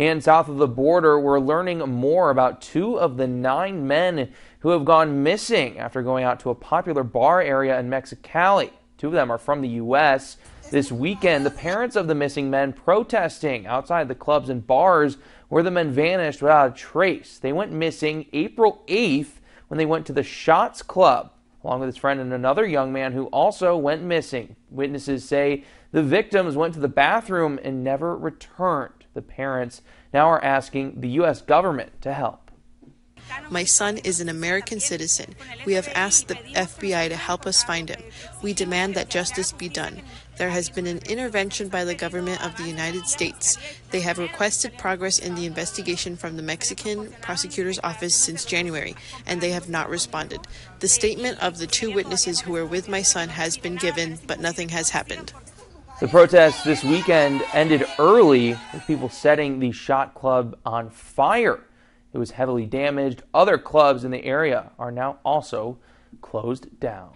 And south of the border, we're learning more about two of the nine men who have gone missing after going out to a popular bar area in Mexicali. Two of them are from the U.S. This weekend, the parents of the missing men protesting outside the clubs and bars where the men vanished without a trace. They went missing April 8th when they went to the Shots Club, along with his friend and another young man who also went missing. Witnesses say the victims went to the bathroom and never returned. The parents now are asking the U.S. government to help. My son is an American citizen. We have asked the FBI to help us find him. We demand that justice be done. There has been an intervention by the government of the United States. They have requested progress in the investigation from the Mexican prosecutor's office since January, and they have not responded. The statement of the two witnesses who were with my son has been given, but nothing has happened. The protests this weekend ended early with people setting the shot club on fire. It was heavily damaged. Other clubs in the area are now also closed down.